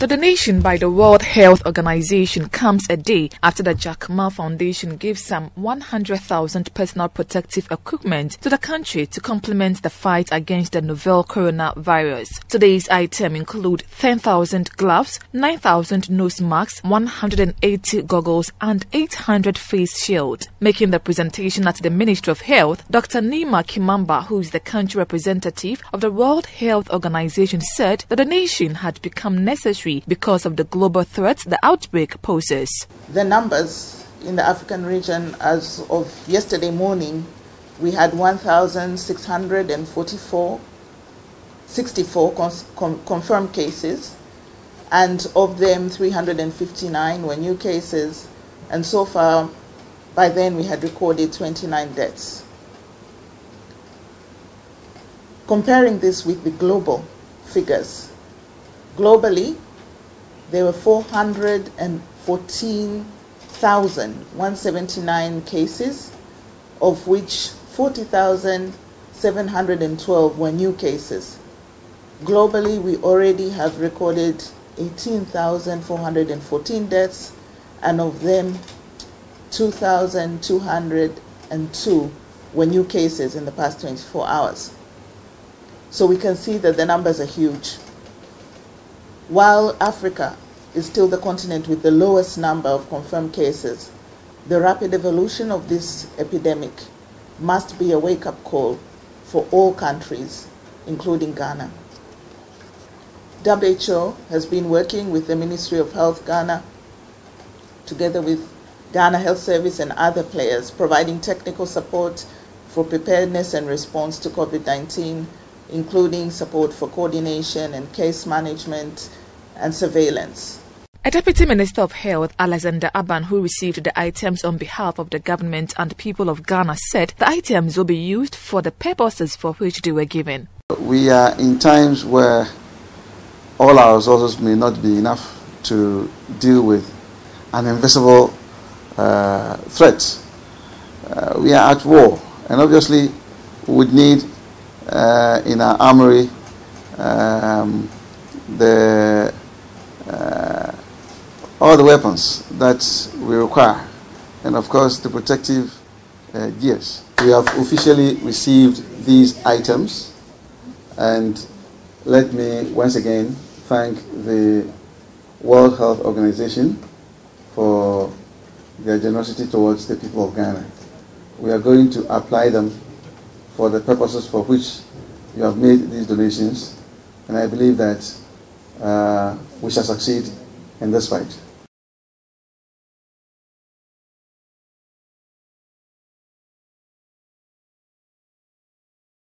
The donation by the World Health Organization comes a day after the Jack Ma Foundation gave some 100,000 personal protective equipment to the country to complement the fight against the novel coronavirus. Today's item include 10,000 gloves, 9,000 nose masks, 180 goggles, and 800 face shields. Making the presentation at the Ministry of Health, Dr. Neema Kimambo, who is the country representative of the World Health Organization, said the donation had become necessary country because of the global threats the outbreak poses. The numbers in the African region as of yesterday morning, we had 1,644 64 confirmed cases, and of them, 359 were new cases, and so far, by then, we had recorded 29 deaths. Comparing this with the global figures, globally, there were 414,179 cases, of which 40,712 were new cases. Globally, we already have recorded 18,414 deaths, and of them, 2,202 were new cases in the past 24 hours. So we can see that the numbers are huge. While Africa is still the continent with the lowest number of confirmed cases, the rapid evolution of this epidemic must be a wake up call for all countries, including Ghana. WHO has been working with the Ministry of Health Ghana, together with Ghana Health Service and other players, providing technical support for preparedness and response to COVID 19, including support for coordination and case management and surveillance. A Deputy Minister of Health, Alexander Abban, who received the items on behalf of the government and people of Ghana, said the items will be used for the purposes for which they were given. We are in times where all our resources may not be enough to deal with an invisible uh, threat. Uh, we are at war, and obviously, we would need uh, in our armory um, the uh, all the weapons that we require, and of course the protective uh, gears. We have officially received these items, and let me once again thank the World Health Organization for their generosity towards the people of Ghana. We are going to apply them for the purposes for which you have made these donations, and I believe that uh, we shall succeed in this fight.